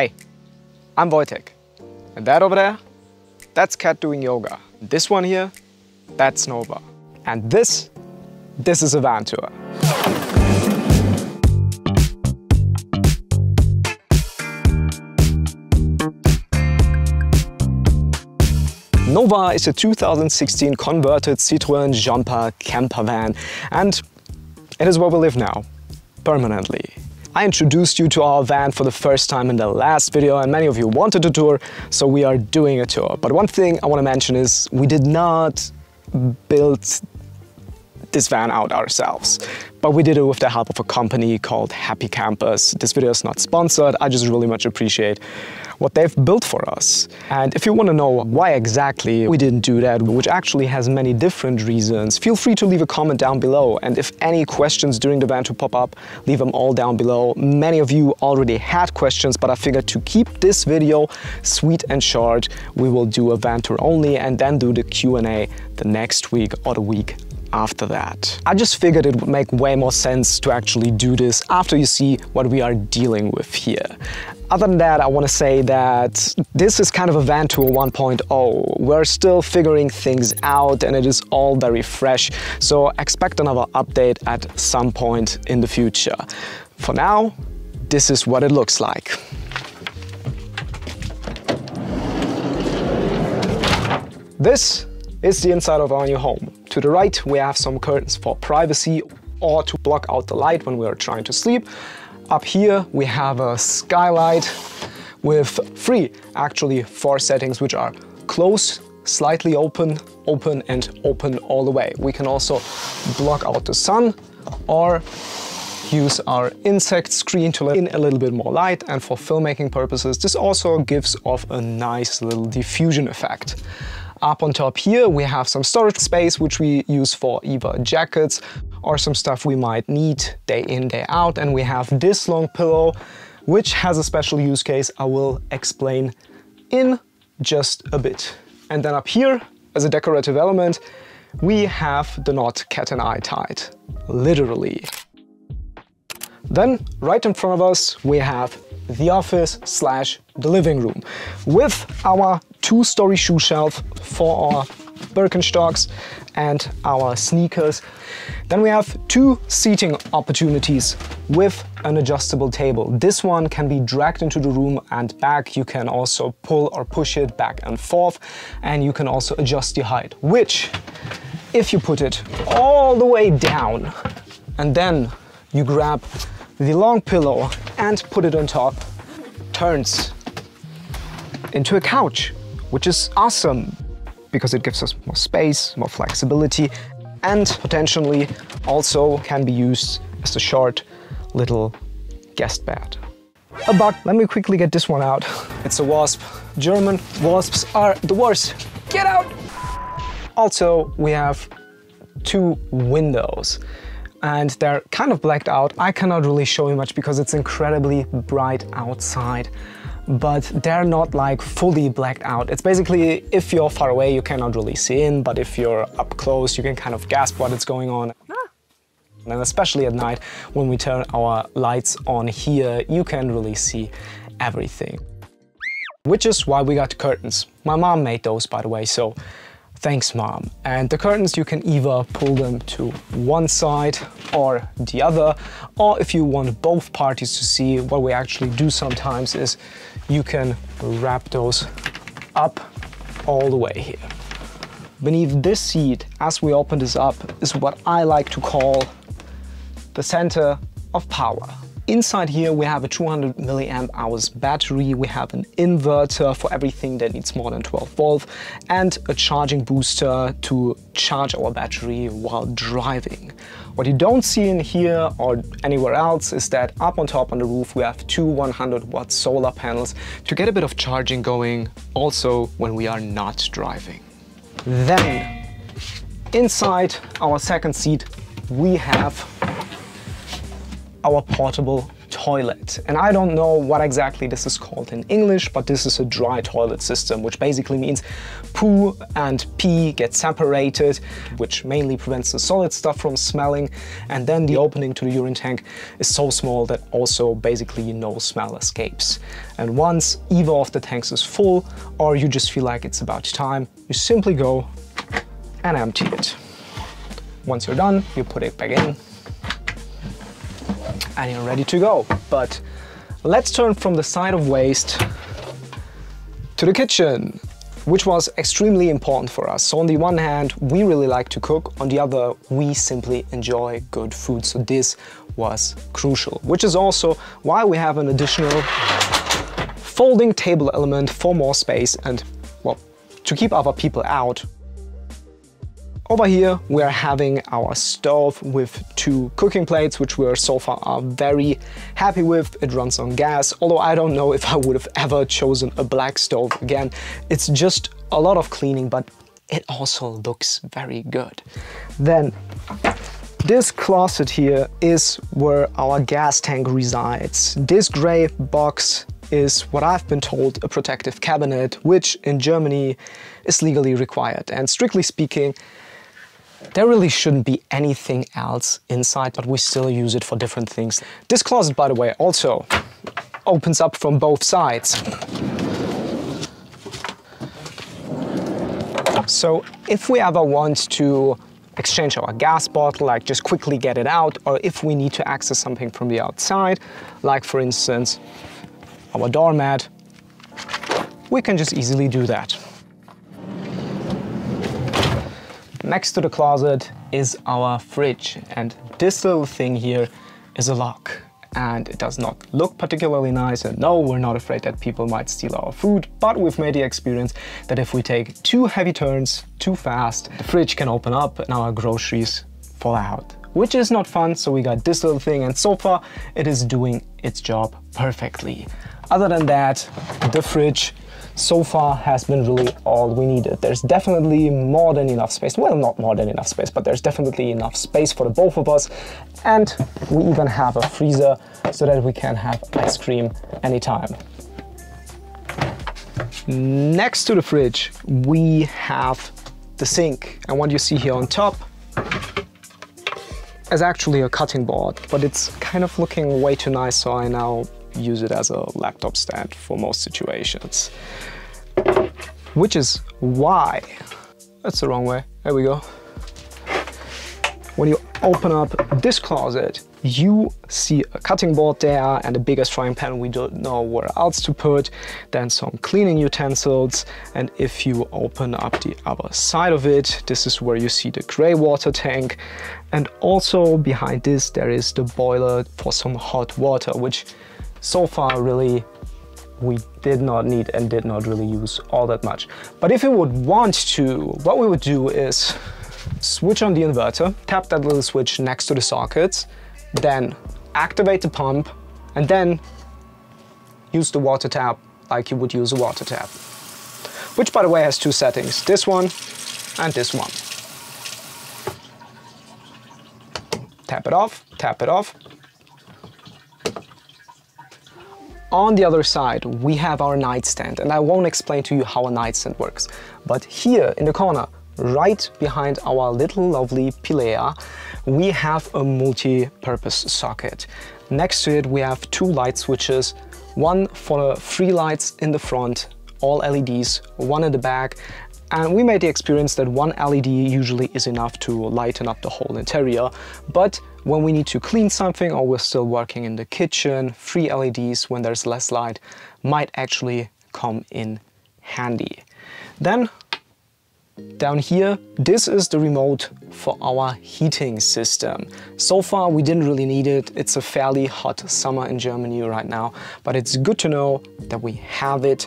Hey, I'm Wojtek. And that over there, that's Kat doing yoga. This one here, that's Nova. And this, this is a van tour. Nova is a 2016 converted Citroën Jumper camper van and it is where we live now, permanently. I introduced you to our van for the first time in the last video and many of you wanted a tour, so we are doing a tour. But one thing I want to mention is we did not build this van out ourselves. But we did it with the help of a company called Happy Campers. This video is not sponsored, I just really much appreciate what they've built for us. And if you want to know why exactly we didn't do that, which actually has many different reasons, feel free to leave a comment down below. And if any questions during the to pop up, leave them all down below. Many of you already had questions, but I figured to keep this video sweet and short, we will do a van tour only and then do the Q&A the next week or the week after that. I just figured it would make way more sense to actually do this after you see what we are dealing with here. Other than that, I want to say that this is kind of a van tour 1.0. We're still figuring things out and it is all very fresh, so expect another update at some point in the future. For now, this is what it looks like. This is the inside of our new home. To the right, we have some curtains for privacy or to block out the light when we are trying to sleep. Up here, we have a skylight with three, actually four settings, which are close, slightly open, open and open all the way. We can also block out the sun or use our insect screen to let in a little bit more light and for filmmaking purposes this also gives off a nice little diffusion effect. Up on top here we have some storage space which we use for either jackets or some stuff we might need day in, day out. And we have this long pillow which has a special use case I will explain in just a bit. And then up here as a decorative element we have the knot cat and eye tied, literally. Then right in front of us we have the office slash the living room with our two-story shoe shelf for our Birkenstocks and our sneakers. Then we have two seating opportunities with an adjustable table. This one can be dragged into the room and back. You can also pull or push it back and forth and you can also adjust the height, which if you put it all the way down and then you grab the long pillow and put it on top, turns into a couch, which is awesome because it gives us more space, more flexibility, and potentially also can be used as a short little guest bed. Oh, but let me quickly get this one out. It's a wasp. German wasps are the worst. Get out! Also, we have two windows and they're kind of blacked out. I cannot really show you much because it's incredibly bright outside but they're not like fully blacked out. It's basically, if you're far away, you cannot really see in, but if you're up close, you can kind of gasp what is going on. Ah. And especially at night, when we turn our lights on here, you can really see everything. Which is why we got curtains. My mom made those, by the way, so Thanks mom. And the curtains you can either pull them to one side or the other, or if you want both parties to see, what we actually do sometimes is you can wrap those up all the way here. Beneath this seat, as we open this up, is what I like to call the center of power. Inside here we have a 200 milliamp hours battery, we have an inverter for everything that needs more than 12 volt and a charging booster to charge our battery while driving. What you don't see in here or anywhere else is that up on top on the roof we have two 100 watt solar panels to get a bit of charging going also when we are not driving. Then inside our second seat we have our portable toilet. And I don't know what exactly this is called in English, but this is a dry toilet system, which basically means poo and pee get separated, which mainly prevents the solid stuff from smelling. And then the opening to the urine tank is so small that also basically no smell escapes. And once either of the tanks is full or you just feel like it's about time, you simply go and empty it. Once you're done, you put it back in and you're ready to go. But let's turn from the side of waste to the kitchen, which was extremely important for us. So on the one hand, we really like to cook. On the other, we simply enjoy good food. So this was crucial, which is also why we have an additional folding table element for more space and well, to keep other people out over here we are having our stove with two cooking plates, which we're so far are very happy with. It runs on gas, although I don't know if I would have ever chosen a black stove again. It's just a lot of cleaning, but it also looks very good. Then this closet here is where our gas tank resides. This gray box is what I've been told a protective cabinet, which in Germany is legally required. And strictly speaking, there really shouldn't be anything else inside, but we still use it for different things. This closet, by the way, also opens up from both sides. So if we ever want to exchange our gas bottle, like just quickly get it out, or if we need to access something from the outside, like for instance, our doormat, we can just easily do that. Next to the closet is our fridge and this little thing here is a lock and it does not look particularly nice and no we're not afraid that people might steal our food but we've made the experience that if we take two heavy turns too fast the fridge can open up and our groceries fall out which is not fun so we got this little thing and so far it is doing its job perfectly. Other than that the fridge so far has been really all we needed. There's definitely more than enough space. Well, not more than enough space, but there's definitely enough space for the both of us. And we even have a freezer so that we can have ice cream anytime. Next to the fridge, we have the sink. And what you see here on top is actually a cutting board, but it's kind of looking way too nice, so I now use it as a laptop stand for most situations. Which is why, that's the wrong way, there we go. When you open up this closet, you see a cutting board there and a biggest frying pan. We don't know where else to put, then some cleaning utensils, and if you open up the other side of it, this is where you see the gray water tank, and also behind this there is the boiler for some hot water, which so far really we did not need and did not really use all that much. But if you would want to, what we would do is switch on the inverter, tap that little switch next to the sockets, then activate the pump, and then use the water tap like you would use a water tap. Which by the way has two settings, this one and this one. Tap it off, tap it off, On the other side, we have our nightstand, and I won't explain to you how a nightstand works. But here in the corner, right behind our little lovely Pilea, we have a multi-purpose socket. Next to it, we have two light switches, one for the free lights in the front, all LEDs, one in the back, and we made the experience that one LED usually is enough to lighten up the whole interior, but when we need to clean something or we're still working in the kitchen, free LEDs when there's less light might actually come in handy. Then down here, this is the remote for our heating system. So far, we didn't really need it. It's a fairly hot summer in Germany right now, but it's good to know that we have it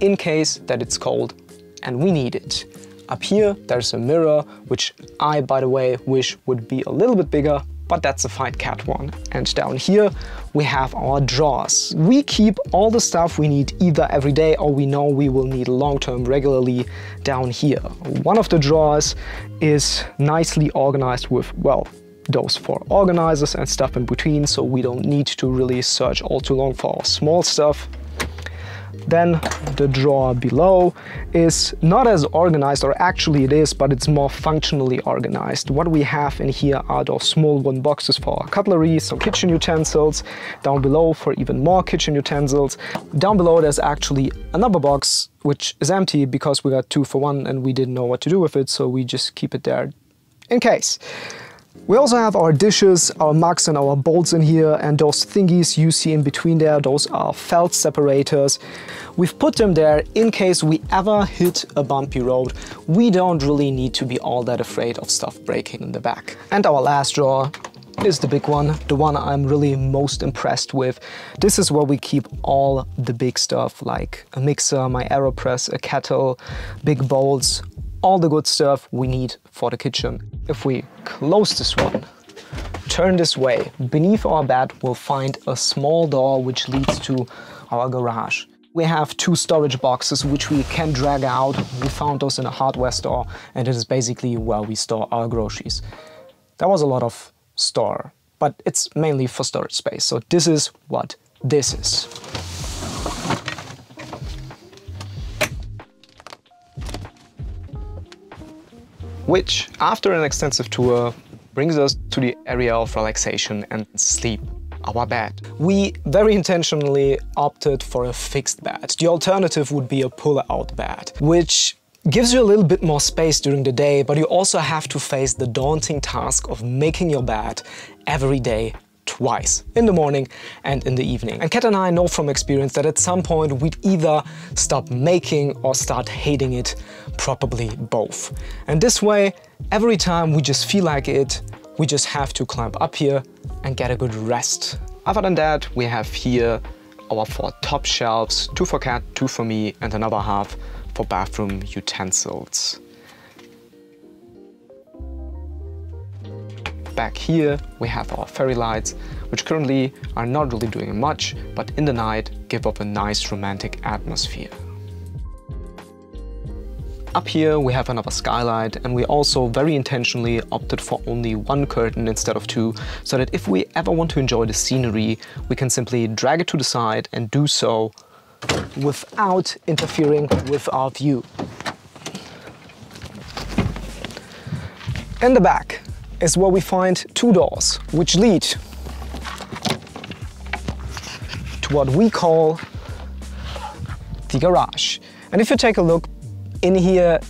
in case that it's cold and we need it. Up here, there's a mirror, which I, by the way, wish would be a little bit bigger, but that's a Fight Cat one. And down here, we have our drawers. We keep all the stuff we need either every day or we know we will need long-term regularly down here. One of the drawers is nicely organized with, well, those four organizers and stuff in between so we don't need to really search all too long for our small stuff. Then the drawer below is not as organized, or actually it is, but it's more functionally organized. What we have in here are those small wooden boxes for our cutlery, some kitchen utensils, down below for even more kitchen utensils. Down below there's actually another box which is empty because we got two for one and we didn't know what to do with it, so we just keep it there in case. We also have our dishes, our mugs and our bowls in here and those thingies you see in between there, those are felt separators. We've put them there in case we ever hit a bumpy road. We don't really need to be all that afraid of stuff breaking in the back. And our last drawer is the big one, the one I'm really most impressed with. This is where we keep all the big stuff like a mixer, my AeroPress, a kettle, big bowls, all the good stuff we need for the kitchen. If we close this one, turn this way, beneath our bed we'll find a small door which leads to our garage. We have two storage boxes which we can drag out. We found those in a hardware store and it is basically where we store our groceries. There was a lot of store, but it's mainly for storage space. So this is what this is. Which after an extensive tour brings us to the area of relaxation and sleep our bed. We very intentionally opted for a fixed bed. The alternative would be a pull-out bed, which gives you a little bit more space during the day, but you also have to face the daunting task of making your bed every day twice, in the morning and in the evening. And Kat and I know from experience that at some point we'd either stop making or start hating it, probably both. And this way, every time we just feel like it, we just have to climb up here and get a good rest. Other than that, we have here our four top shelves, two for Kat, two for me, and another half for bathroom utensils. Back here we have our fairy lights, which currently are not really doing much, but in the night give off a nice romantic atmosphere. Up here we have another skylight and we also very intentionally opted for only one curtain instead of two, so that if we ever want to enjoy the scenery, we can simply drag it to the side and do so without interfering with our view. In the back, is where we find two doors, which lead to what we call the garage. And if you take a look in here,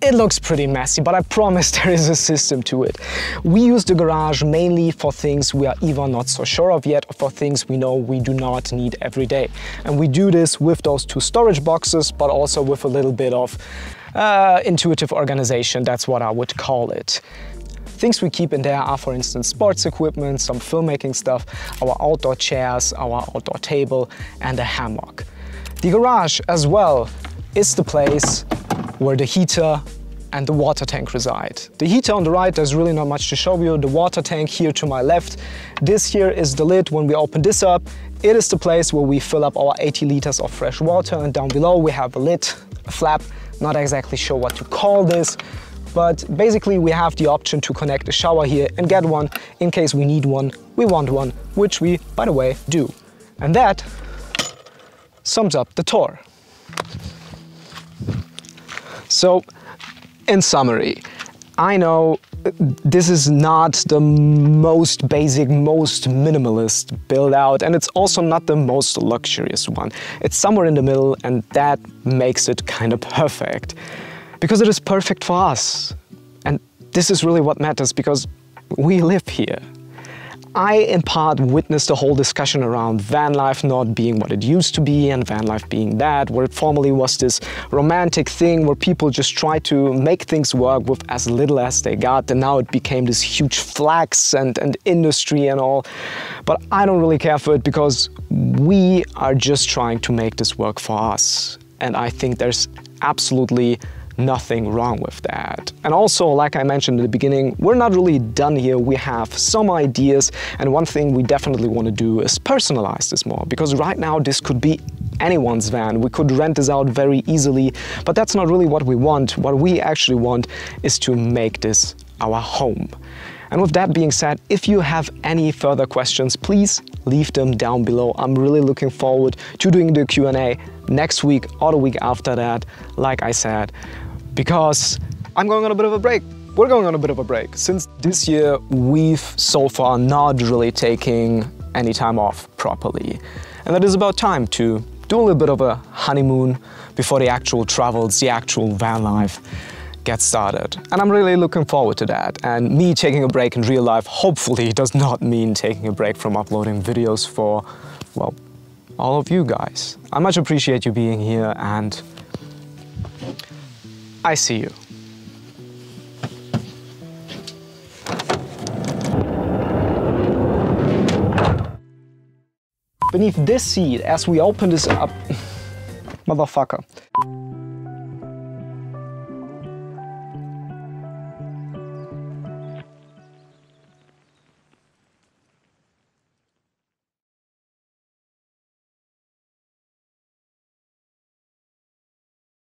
it looks pretty messy, but I promise there is a system to it. We use the garage mainly for things we are either not so sure of yet or for things we know we do not need every day. And we do this with those two storage boxes, but also with a little bit of uh, intuitive organization, that's what I would call it. Things we keep in there are, for instance, sports equipment, some filmmaking stuff, our outdoor chairs, our outdoor table, and a hammock. The garage as well is the place where the heater and the water tank reside. The heater on the right, there's really not much to show you. The water tank here to my left. This here is the lid. When we open this up, it is the place where we fill up our 80 liters of fresh water. And down below we have a lid, a flap. Not exactly sure what to call this, but basically we have the option to connect a shower here and get one in case we need one, we want one, which we, by the way, do. And that sums up the tour. So, in summary, I know this is not the most basic, most minimalist build out, and it's also not the most luxurious one. It's somewhere in the middle, and that makes it kind of perfect because it is perfect for us. And this is really what matters because we live here. I, in part, witnessed the whole discussion around van life not being what it used to be and van life being that, where it formerly was this romantic thing where people just tried to make things work with as little as they got, and now it became this huge flex and, and industry and all. But I don't really care for it because we are just trying to make this work for us. And I think there's absolutely nothing wrong with that. And also, like I mentioned in the beginning, we're not really done here. We have some ideas and one thing we definitely want to do is personalize this more because right now this could be anyone's van. We could rent this out very easily, but that's not really what we want. What we actually want is to make this our home. And with that being said, if you have any further questions, please leave them down below. I'm really looking forward to doing the Q&A next week or the week after that, like I said, because I'm going on a bit of a break. We're going on a bit of a break. Since this year, we've so far not really taking any time off properly. And that is about time to do a little bit of a honeymoon before the actual travels, the actual van life gets started. And I'm really looking forward to that. And me taking a break in real life hopefully does not mean taking a break from uploading videos for, well, all of you guys. I much appreciate you being here and I see you. Beneath this seat, as we open this up, motherfucker.